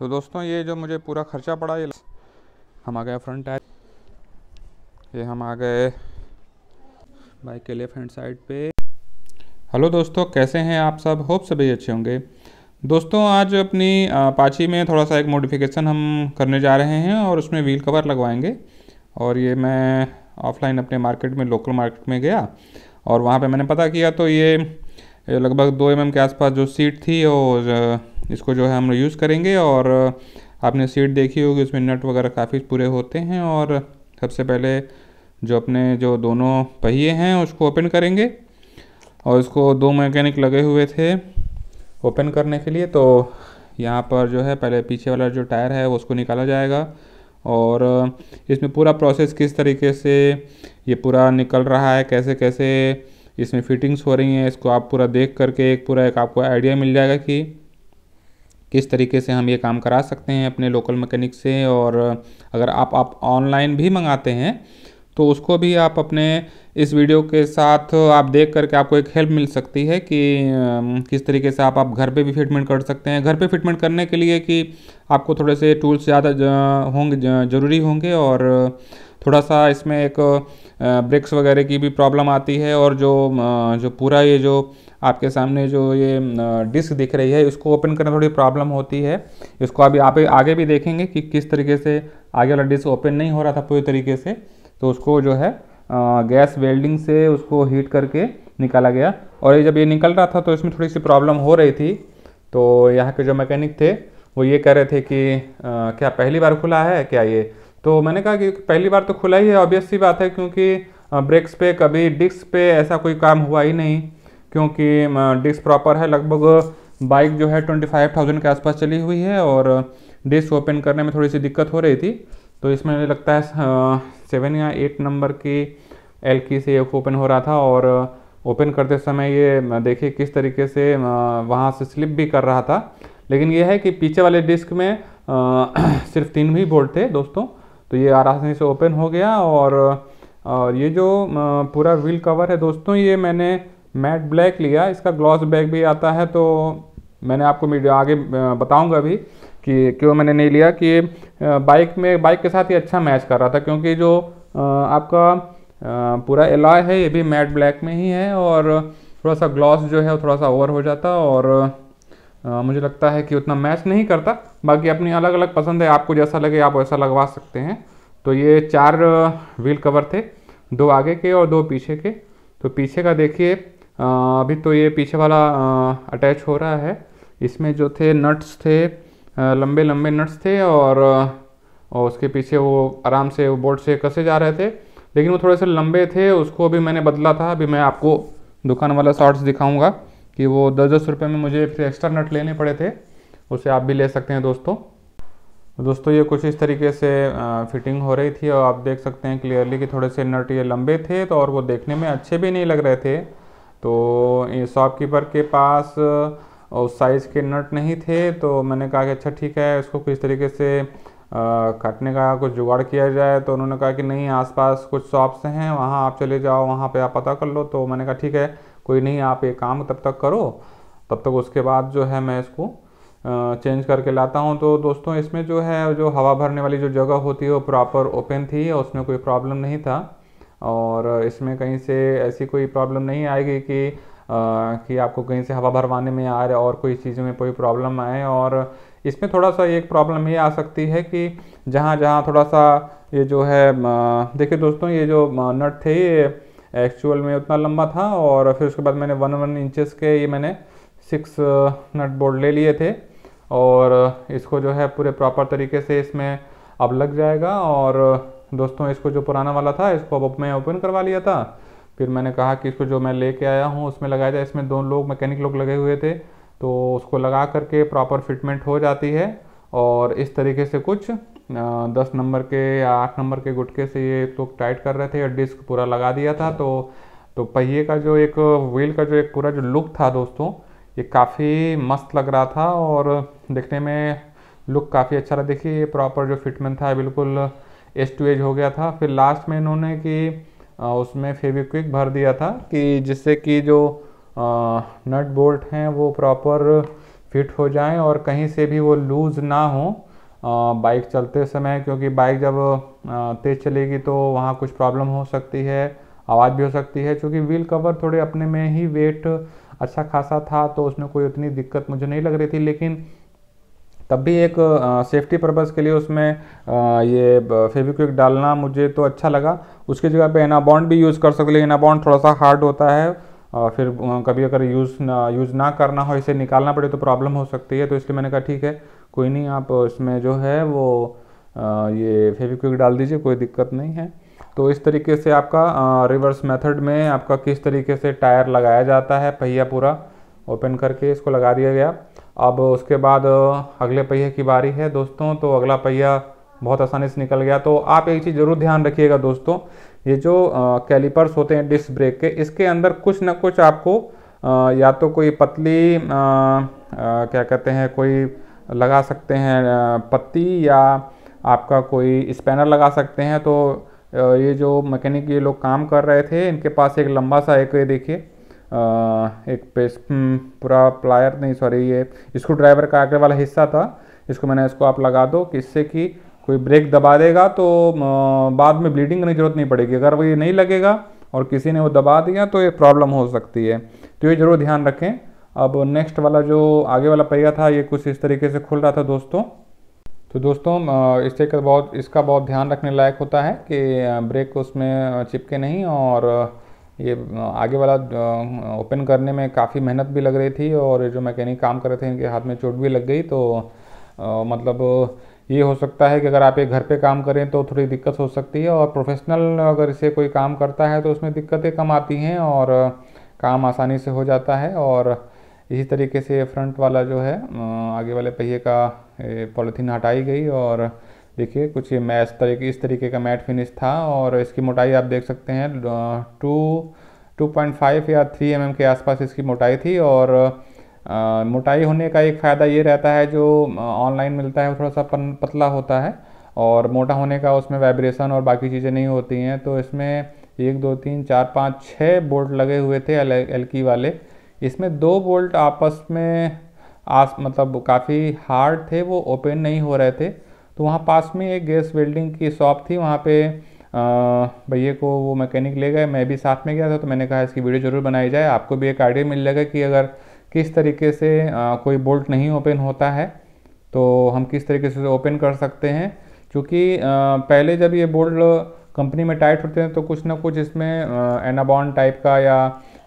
तो दोस्तों, ये जो मुझे पूरा खर्चा पड़ा, ये हम आ गए फ्रंट टायर ये हम आ गए बाइक के लेफ़्ट हैंड साइड पे. हेलो दोस्तों, कैसे हैं आप सब? होप सभी अच्छे होंगे. दोस्तों, आज अपनी पाची में थोड़ा सा एक मॉडिफिकेशन हम करने जा रहे हैं और उसमें व्हील कवर लगवाएँगे. और ये मैं ऑफलाइन अपने मार्केट में लोकल मार्केट में गया और वहाँ पे मैंने पता किया तो ये लगभग दो एम के आसपास जो सीट थी और इसको जो है हम यूज़ करेंगे और आपने सीट देखी होगी, उसमें नट वगैरह काफ़ी पूरे होते हैं और सबसे पहले जो अपने जो दोनों पहिए हैं, उसको ओपन करेंगे और इसको दो मैकेनिक लगे हुए थे ओपन करने के लिए तो यहाँ पर जो है पहले पीछे वाला जो टायर है, उसको निकाला जाएगा और इसमें पूरा प्रोसेस किस तरीके से ये पूरा निकल रहा है कैसे कैसे इसमें फिटिंग्स हो रही हैं, इसको आप पूरा देख करके एक पूरा एक आपको आइडिया मिल जाएगा कि किस तरीके से हम ये काम करा सकते हैं अपने लोकल मैकेनिक से। और अगर आप आप ऑनलाइन भी मंगाते हैं तो उसको भी आप अपने इस वीडियो के साथ आप देख करके आपको एक हेल्प मिल सकती है कि किस तरीके से आप आप घर पे भी फिटमेंट कर सकते हैं। घर पे फिटमेंट करने के लिए कि आपको थोड़े से टूल्स ज़्यादा होंगे ज़रूरी होंगे और थोड़ा सा इसमें एक ब्रेक्स वगैरह की भी प्रॉब्लम आती है और जो जो पूरा ये जो आपके सामने जो ये डिस्क दिख रही है इसको ओपन करने थोड़ी प्रॉब्लम होती है। इसको अभी आप आगे भी देखेंगे कि किस तरीके से आगे वाला डिस्क ओपन नहीं हो रहा था पूरी तरीके से तो उसको जो है गैस वेल्डिंग से उसको हीट करके निकाला गया। और ये जब ये निकल रहा था तो इसमें थोड़ी सी प्रॉब्लम हो रही थी तो यहाँ के जो मैकेनिक थे वो ये कह रहे थे कि आ, क्या पहली बार खुला है? क्या ये तो मैंने कहा कि पहली बार तो खुला ही है ऑब्वियस सी बात है, क्योंकि ब्रेक्स पे कभी डिस्क पे ऐसा कोई काम हुआ ही नहीं, क्योंकि डिस्क प्रॉपर है, लगभग बाइक जो है ट्वेंटी फाइव थाउज़ेंड के आसपास चली हुई है और डिस्क ओपन करने में थोड़ी सी दिक्कत हो रही थी। तो इसमें मुझे लगता है सेवन या एट नंबर की एल की से ओपन हो रहा था और ओपन करते समय ये देखिए किस तरीके से वहाँ से स्लिप भी कर रहा था। लेकिन ये है कि पीछे वाले डिस्क में सिर्फ़ तीन ही बोल्ट थे दोस्तों तो ये आसानी से ओपन हो गया और, और ये जो पूरा व्हील कवर है दोस्तों ये मैंने मैट ब्लैक लिया। इसका ग्लॉस बैग भी आता है तो मैंने आपको मीडिया आगे बताऊँगा भी कि क्यों मैंने नहीं लिया कि बाइक में बाइक के साथ ही अच्छा मैच कर रहा था क्योंकि जो आपका पूरा एलॉय है ये भी मैट ब्लैक में ही है और थोड़ा सा ग्लॉस जो है थोड़ा सा ओवर हो जाता और मुझे लगता है कि उतना मैच नहीं करता। बाकी अपनी अलग अलग पसंद है आपको जैसा लगे आप वैसा लगवा सकते हैं। तो ये चार व्हील कवर थे दो आगे के और दो पीछे के। तो पीछे का देखिए अभी तो ये पीछे वाला अटैच हो रहा है। इसमें जो थे नट्स थे लंबे लंबे नट्स थे और, और उसके पीछे वो आराम से वो बोर्ड से कसे जा रहे थे। लेकिन वो थोड़े से लंबे थे उसको भी मैंने बदला था। अभी मैं आपको दुकान वाला शॉर्ट्स दिखाऊँगा। कि वो दस दस रुपये में मुझे फिर एक्स्ट्रा नट लेने पड़े थे, उसे आप भी ले सकते हैं दोस्तों। दोस्तों, ये कुछ इस तरीके से फिटिंग हो रही थी और आप देख सकते हैं क्लियरली कि थोड़े से नट ये लंबे थे तो और वो देखने में अच्छे भी नहीं लग रहे थे। तो शॉपकीपर के पास उस साइज़ के नट नहीं थे तो मैंने कहा कि अच्छा ठीक है, इसको किस तरीके से काटने का कुछ जुगाड़ किया जाए। तो उन्होंने कहा कि नहीं, आसपास कुछ शॉप्स हैं, वहाँ आप चले जाओ, वहाँ पे आप पता कर लो। तो मैंने कहा ठीक है कोई नहीं आप ये काम तब तक करो। तब तक उसके बाद जो है मैं इसको चेंज करके लाता हूँ। तो दोस्तों इसमें जो है जो हवा भरने वाली जो जगह होती है वो प्रॉपर ओपन थी उसमें कोई प्रॉब्लम नहीं था। और इसमें कहीं से ऐसी कोई प्रॉब्लम नहीं आएगी कि आ, कि आपको कहीं से हवा भरवाने में आ रहे और कोई चीज़ों में कोई प्रॉब्लम आए। और इसमें थोड़ा सा एक प्रॉब्लम ये आ सकती है कि जहाँ जहाँ थोड़ा सा ये जो है देखिए दोस्तों ये जो नट थे ये एक्चुअल में उतना लंबा था और फिर उसके बाद मैंने वन वन इंचेस के ये मैंने सिक्स नट बोर्ड ले लिए थे और इसको जो है पूरे प्रॉपर तरीके से इसमें अब लग जाएगा और दोस्तों इसको जो पुराना वाला था इसको अब मैं ओपन करवा लिया था। फिर मैंने कहा कि इसको जो मैं लेके आया हूँ उसमें लगाया जाए इसमें दो लोग मैकेनिक लोग लगे हुए थे तो उसको लगा करके प्रॉपर फिटमेंट हो जाती है और इस तरीके से कुछ दस नंबर के या आठ नंबर के गुटके से ये तो टाइट कर रहे थे और डिस्क पूरा लगा दिया था तो तो पहिए का जो एक व्हील का जो एक पूरा जो लुक था दोस्तों, ये काफ़ी मस्त लग रहा था और देखने में लुक काफ़ी अच्छा रहा। देखिए, ये प्रॉपर जो फिटमेंट था बिल्कुल एज टू एज हो गया था। फिर लास्ट में इन्होंने कि उसमें फेविक्विक भर दिया था कि जिससे कि जो नट बोल्ट हैं वो प्रॉपर फिट हो जाएँ और कहीं से भी वो लूज़ ना हो। बाइक चलते समय, क्योंकि बाइक जब तेज़ चलेगी तो वहाँ कुछ प्रॉब्लम हो सकती है, आवाज़ भी हो सकती है। क्योंकि व्हील कवर थोड़े अपने में ही वेट अच्छा खासा था तो उसमें कोई उतनी दिक्कत मुझे नहीं लग रही थी, लेकिन तब भी एक सेफ्टी पर्पज़ के लिए उसमें ये फेविक्विक डालना मुझे तो अच्छा लगा। उसकी जगह पे एनाबॉन्ड भी यूज़ कर सकते लेकिन एनाबॉन्ड थोड़ा सा हार्ड होता है और फिर कभी अगर यूज़ ना यूज़ ना करना हो, इसे निकालना पड़े तो प्रॉब्लम हो सकती है तो इसलिए मैंने कहा, ठीक है कोई नहीं आप इसमें जो है वो ये फेविक्विक डाल दीजिए कोई दिक्कत नहीं है। तो इस तरीके से आपका रिवर्स मेथड में आपका किस तरीके से टायर लगाया जाता है पहिया पूरा ओपन करके इसको लगा दिया गया। अब उसके बाद अगले पहिए की बारी है दोस्तों तो अगला पहिया बहुत आसानी से निकल गया। तो आप एक चीज़ ज़रूर ध्यान रखिएगा दोस्तों ये जो कैलिपर्स होते हैं डिस्क ब्रेक के इसके अंदर कुछ ना कुछ आपको आ, या तो कोई पतली आ, आ, क्या कहते हैं कोई लगा सकते हैं पत्ती या आपका कोई स्पैनर लगा सकते हैं। तो ये जो मैकेनिक ये लोग काम कर रहे थे इनके पास एक लंबा सा एक देखिए एक पेस हम्म, पूरा प्लायर नहीं सॉरी ये स्क्रू ड्राइवर का आगे वाला हिस्सा था। इसको मैंने इसको आप लगा दो कि इससे कि कोई ब्रेक दबा देगा तो बाद में ब्लीडिंग करने की ज़रूरत नहीं पड़ेगी। अगर वो ये नहीं लगेगा और किसी ने वो दबा दिया तो ये प्रॉब्लम हो सकती है। तो ये ज़रूर ध्यान रखें। अब नेक्स्ट वाला जो आगे वाला पहिया था ये कुछ इस तरीके से खुल रहा था दोस्तों। तो दोस्तों इससे का बहुत इसका बहुत ध्यान रखने लायक होता है कि ब्रेक उसमें चिपके नहीं और ये आगे वाला ओपन करने में काफ़ी मेहनत भी लग रही थी और जो मैकेनिक काम कर रहे थे इनके हाथ में चोट भी लग गई। तो आ, मतलब ये हो सकता है कि अगर आप एक घर पे काम करें तो थोड़ी दिक्कत हो सकती है और प्रोफेशनल अगर इसे कोई काम करता है तो उसमें दिक्कतें कम आती हैं और काम आसानी से हो जाता है और इसी तरीके से फ्रंट वाला जो है आगे वाले पहिए का पॉलीथीन हटाई गई और देखिए कुछ ये मैच तरीके इस तरीके का मैट फिनिश था और इसकी मोटाई आप देख सकते हैं टू टू पॉइंट फाइव या थ्री एम mm के आसपास इसकी मोटाई थी और आ, मोटाई होने का एक फ़ायदा ये रहता है जो ऑनलाइन मिलता है वो थोड़ा सा पन, पतला होता है और मोटा होने का उसमें वाइब्रेशन और बाकी चीज़ें नहीं होती हैं तो इसमें एक दो तीन चार पाँच छः बोल्ट लगे हुए थे एल एल की वाले इसमें दो बोल्ट आपस में आस मतलब काफ़ी हार्ड थे वो ओपन नहीं हो रहे थे। तो वहाँ पास में एक गैस वेल्डिंग की शॉप थी वहाँ पे भैया को वो मैकेनिक ले गए। मैं भी साथ में गया था तो मैंने कहा इसकी वीडियो ज़रूर बनाई जाए। आपको भी एक आइडिया मिल जाएगा कि अगर किस तरीके से आ, कोई बोल्ट नहीं ओपन होता है तो हम किस तरीके से ओपन कर सकते हैं? क्योंकि पहले जब ये बोल्ट कंपनी में टाइट होते हैं तो कुछ ना कुछ इसमें एनाबॉन टाइप का या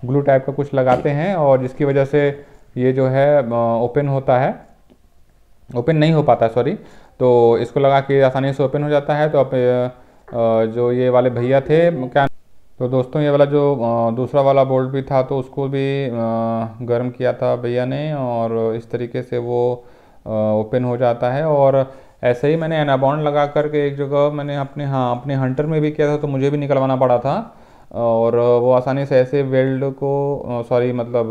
ग्लू टाइप का कुछ लगाते हैं और जिसकी वजह से ये जो है ओपन होता है। ओपन नहीं हो पाता, सॉरी। तो इसको लगा के आसानी से ओपन हो जाता है। तो अब जो ये वाले भैया थे, क्या तो दोस्तों ये वाला जो दूसरा वाला बोल्ट भी था तो उसको भी गर्म किया था भैया ने और इस तरीके से वो ओपन हो जाता है। और ऐसे ही मैंने एनाबॉन्ड लगा करके एक जगह मैंने अपने हाँ अपने हंटर में भी किया था तो मुझे भी निकलवाना पड़ा था। और वो आसानी से ऐसे वेल्ड को सॉरी मतलब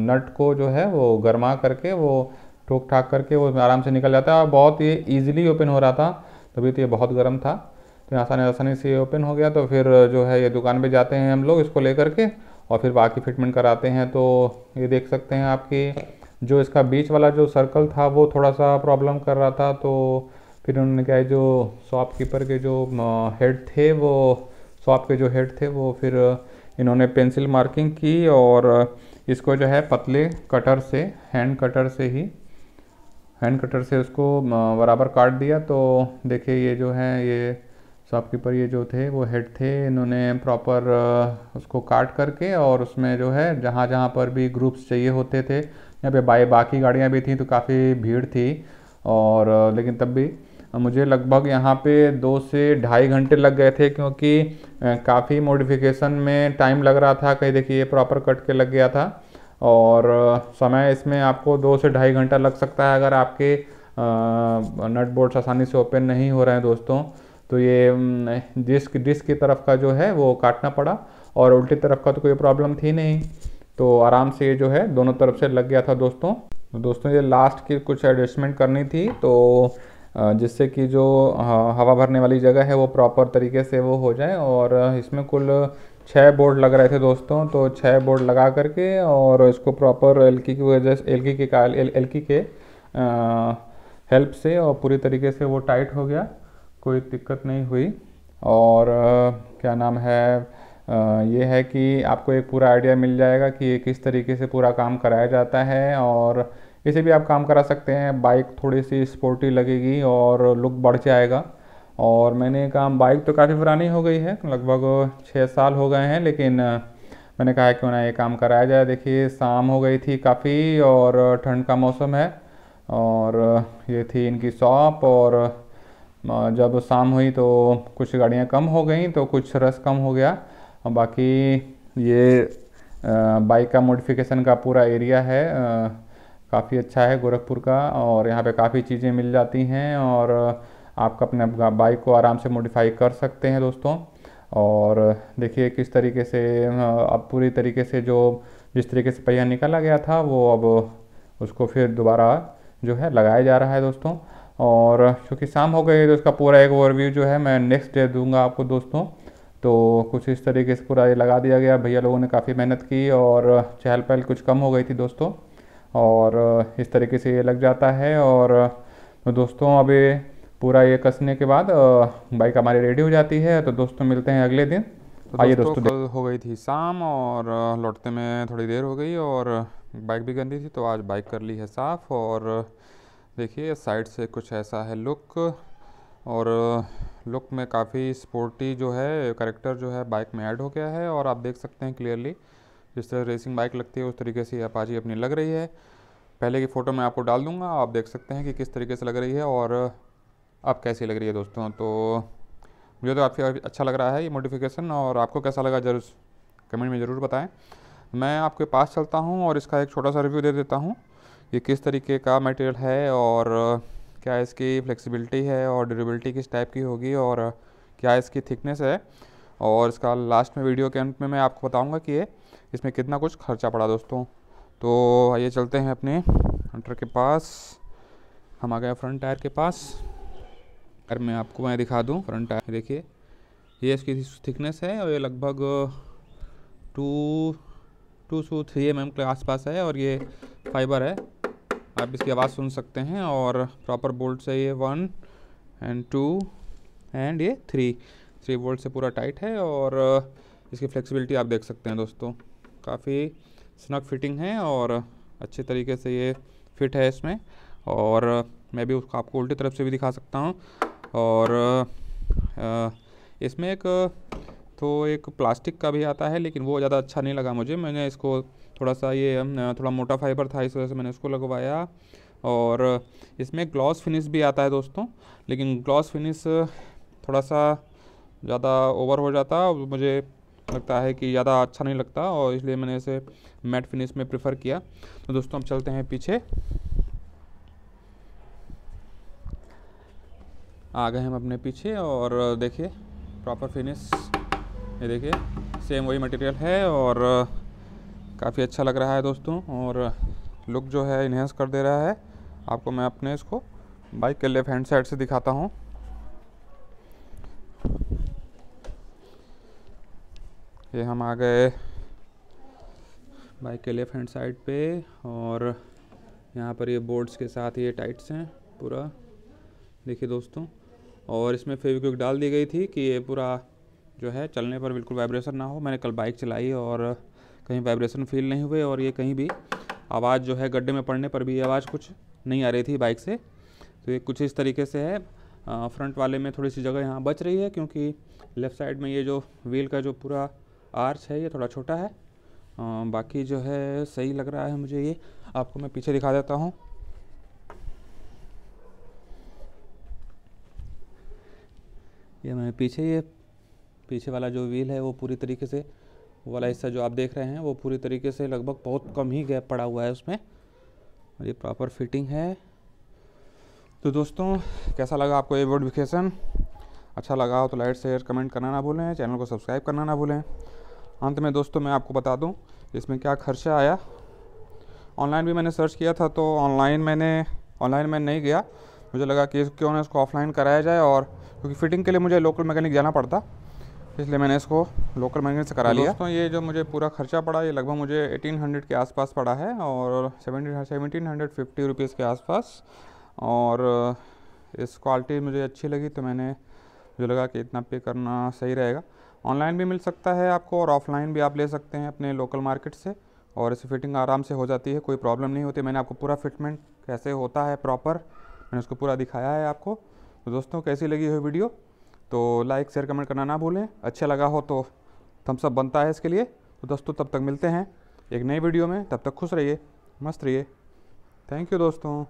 नट को जो है वो गर्मा करके, वो ठोक ठाक करके वो आराम से निकल जाता है बहुत ही ईजिली ओपन हो रहा था। तभी तो ये बहुत गर्म था। तो आसानी आसानी से ये ओपन हो गया। तो फिर जो है ये दुकान पे जाते हैं हम लोग इसको ले करके और फिर बाकी फिटमेंट कराते हैं। तो ये देख सकते हैं आपकी जो इसका बीच वाला जो सर्कल था, वो थोड़ा सा प्रॉब्लम कर रहा था तो फिर उन्होंने क्या है, जो शॉपकीपर के जो हेड थे, वो शॉप के जो हेड थे, वो फिर इन्होंने पेंसिल मार्किंग की और इसको जो है पतले कटर से हैंड कटर से ही हैंड कटर से उसको बराबर काट दिया। तो देखिए, ये जो है, ये शॉपकीपर ये जो थे, वो हेड थे। इन्होंने प्रॉपर उसको काट करके और उसमें जो है जहाँ जहाँ पर भी ग्रुप्स चाहिए होते थे यहाँ पे बाई बाकी गाड़ियाँ भी थी तो काफ़ी भीड़ थी और, लेकिन तब भी मुझे लगभग यहाँ पे दो से ढाई घंटे लग गए थे क्योंकि काफ़ी मॉडिफिकेशन में टाइम लग रहा था। कहीं देखिए प्रॉपर कट के लग गया था और, समय इसमें आपको दो से ढाई घंटा लग सकता है अगर आपके नट बोर्ड्स आसानी से ओपन नहीं हो रहे हैं दोस्तों। तो ये डिस्क डिस्क की तरफ़ का जो है वो काटना पड़ा और उल्टी तरफ़ का तो कोई प्रॉब्लम थी नहीं। तो आराम से ये जो है, दोनों तरफ़ से लग गया था दोस्तों। तो दोस्तों, ये लास्ट की कुछ एडजस्टमेंट करनी थी तो जिससे कि जो हवा भरने वाली जगह है, वो प्रॉपर तरीके से वो हो जाए। और इसमें कुल छः बोर्ड लग रहे थे दोस्तों तो छः बोर्ड लगा करके और इसको प्रॉपर एल की वजह से एल की के काल एल की के हेल्प से और पूरी तरीके से वो टाइट हो गया। कोई दिक्कत नहीं हुई। और क्या नाम है ये है कि आपको एक पूरा आइडिया मिल जाएगा कि ये किस तरीके से पूरा काम कराया जाता है और इसे भी आप काम करा सकते हैं। बाइक थोड़ी सी स्पोर्टी लगेगी और लुक बढ़ जाएगा। और मैंने काम, बाइक तो काफ़ी पुरानी हो गई है, लगभग छः साल हो गए हैं, लेकिन मैंने कहा क्यों ना ये काम कराया जाए। देखिए, शाम हो गई थी काफ़ी और ठंड का मौसम है और ये थी इनकी शॉप और जब शाम हुई तो कुछ गाड़ियाँ कम हो गई तो कुछ रस कम हो गया। बाकी ये बाइक का मॉडिफिकेशन का पूरा एरिया है काफ़ी अच्छा है गोरखपुर का और यहाँ पे काफ़ी चीज़ें मिल जाती हैं और आप अपने बाइक को आराम से मॉडिफाई कर सकते हैं दोस्तों। और देखिए किस तरीके से अब पूरी तरीके से जो, जिस तरीके से पहिया निकाला गया था, वो अब उसको फिर दोबारा जो है लगाया जा रहा है दोस्तों। और चूँकि शाम हो गई तो उसका पूरा एक ओवरव्यू जो है मैं नेक्स्ट डे दूँगा आपको दोस्तों। तो कुछ इस तरीके से पूरा ये लगा दिया गया। भैया लोगों ने काफ़ी मेहनत की और चहल पहल कुछ कम हो गई थी दोस्तों। और इस तरीके से ये लग जाता है और तो दोस्तों अभी पूरा ये कसने के बाद बाइक हमारी रेडी हो जाती है। तो दोस्तों मिलते हैं अगले दिन। तो आइए दोस्तों, दोस्तों हो गई थी शाम और लौटते में थोड़ी देर हो गई और बाइक भी गंदी थी तो आज बाइक कर ली है साफ़। और देखिए साइड से कुछ ऐसा है लुक। और लुक में काफ़ी स्पोर्टी जो है करेक्टर जो है बाइक में ऐड हो गया है और आप देख सकते हैं क्लियरली जिस तरह रेसिंग बाइक लगती है, उस तरीके से अपाची अपनी लग रही है। पहले की फ़ोटो मैं आपको डाल दूँगा, आप देख सकते हैं कि किस तरीके से लग रही है और अब कैसी लग रही है दोस्तों। तो मुझे तो काफ़ी अच्छा लग रहा है ये मॉडिफिकेशन और आपको कैसा लगा ज़रूर कमेंट में ज़रूर बताएँ। मैं आपके पास चलता हूँ और इसका एक छोटा सा रिव्यू दे देता हूँ कि किस तरीके का मटेरियल है और क्या इसकी फ्लेक्सिबिलिटी है और ड्यूरेबिलिटी किस टाइप की होगी और क्या इसकी थिकनेस है? और इसका लास्ट में वीडियो के अंत में मैं आपको बताऊँगा कि ये इसमें कितना कुछ खर्चा पड़ा दोस्तों। तो आइए चलते हैं अपने हंटर के पास। हम आ गए फ्रंट टायर के पास। अगर मैं आपको मैं दिखा दूँ फ्रंट टायर देखिए, ये इसकी थिकनेस है और ये लगभग टू टू सू थ्री एम एम के आसपास है और ये फाइबर है। आप इसकी आवाज़ सुन सकते हैं और प्रॉपर बोल्ट से ये वन एंड टू एंड ये थ्री थ्री बोल्ट से पूरा टाइट है और इसकी फ्लेक्सिबिलिटी आप देख सकते हैं दोस्तों. काफ़ी स्नक फिटिंग है और अच्छे तरीके से ये फिट है इसमें. और मैं भी उसको आपको उल्टी तरफ़ से भी दिखा सकता हूँ. और इसमें एक तो एक प्लास्टिक का भी आता है, लेकिन वो ज़्यादा अच्छा नहीं लगा मुझे. मैंने इसको थोड़ा सा ये थोड़ा मोटा फाइबर था, इस वजह से मैंने इसको लगवाया। और इसमें ग्लॉस फिनिश भी आता है दोस्तों, लेकिन ग्लॉस फिनिश थोड़ा सा ज़्यादा ओवर हो जाता मुझे लगता है कि ज़्यादा अच्छा नहीं लगता, और इसलिए मैंने इसे मैट फिनिश में प्रेफर किया। तो दोस्तों हम चलते हैं पीछे। आ गए हम अपने पीछे, और देखिए, प्रॉपर फिनिश। ये देखिए, सेम वही मटेरियल है, और काफ़ी अच्छा लग रहा है दोस्तों और लुक जो है इन्हेंस कर दे रहा है। आपको मैं अपने इसको बाइक के लेफ़्ट हैंड साइड से दिखाता हूँ। ये हम आ गए बाइक के लेफ़्ट हैंड साइड पे और यहाँ पर ये बोर्ड्स के साथ ये टाइट्स हैं पूरा। देखिए दोस्तों, और इसमें फेविक्विक डाल दी गई थी कि ये पूरा जो है चलने पर बिल्कुल वाइब्रेशन ना हो। मैंने कल बाइक चलाई और कहीं वाइब्रेशन फील नहीं हुए और ये कहीं भी आवाज़ जो है गड्ढे में पड़ने पर भी आवाज़ कुछ नहीं आ रही थी बाइक से। तो ये कुछ इस तरीके से है। फ्रंट वाले में थोड़ी सी जगह यहाँ बच रही है क्योंकि लेफ़्ट साइड में ये जो व्हील का जो पूरा आर्च है ये थोड़ा छोटा है। आ, बाकी जो है सही लग रहा है मुझे ये। आपको मैं पीछे दिखा देता हूँ। ये मैं पीछे ये पीछे वाला जो व्हील है वो पूरी तरीके से वाला हिस्सा जो आप देख रहे हैं, वो पूरी तरीके से लगभग बहुत कम ही गैप पड़ा हुआ है उसमें। और ये प्रॉपर फिटिंग है। तो दोस्तों, कैसा लगा आपको ये नोटिफिकेशन अच्छा लगा हो तो लाइक शेयर कमेंट करना ना भूलें। चैनल को सब्सक्राइब करना ना भूलें। अंत में दोस्तों, मैं आपको बता दूँ, इसमें क्या खर्चा आया। ऑनलाइन भी मैंने सर्च किया था तो ऑनलाइन मैंने ऑनलाइन में नहीं गया। मुझे लगा कि क्यों ना इसको ऑफलाइन कराया जाए और क्योंकि फ़िटिंग के लिए मुझे लोकल मैकेनिक जाना पड़ता। इसलिए मैंने इसको लोकल मार्केट से करा लिया। दोस्तों ये जो मुझे पूरा खर्चा पड़ा ये लगभग मुझे 1800 के आसपास पड़ा है और seventeen seventeen hundred fifty rupees के आसपास। और इस क्वालिटी मुझे अच्छी लगी तो मैंने मुझे लगा कि इतना पे करना सही रहेगा। ऑनलाइन भी मिल सकता है आपको और ऑफलाइन भी आप ले सकते हैं अपने लोकल मार्केट से और इसे फिटिंग आराम से हो जाती है कोई प्रॉब्लम नहीं होती। मैंने आपको पूरा फिटमेंट कैसे होता है प्रॉपर मैंने उसको पूरा दिखाया है आपको। तो दोस्तों कैसी लगी हुई वीडियो? तो लाइक शेयर कमेंट करना ना भूलें। अच्छा लगा हो तो थम्सअप बनता है इसके लिए। तो दोस्तों, तब तक मिलते हैं एक नई वीडियो में। तब तक खुश रहिए, मस्त रहिए। थैंक यू दोस्तों।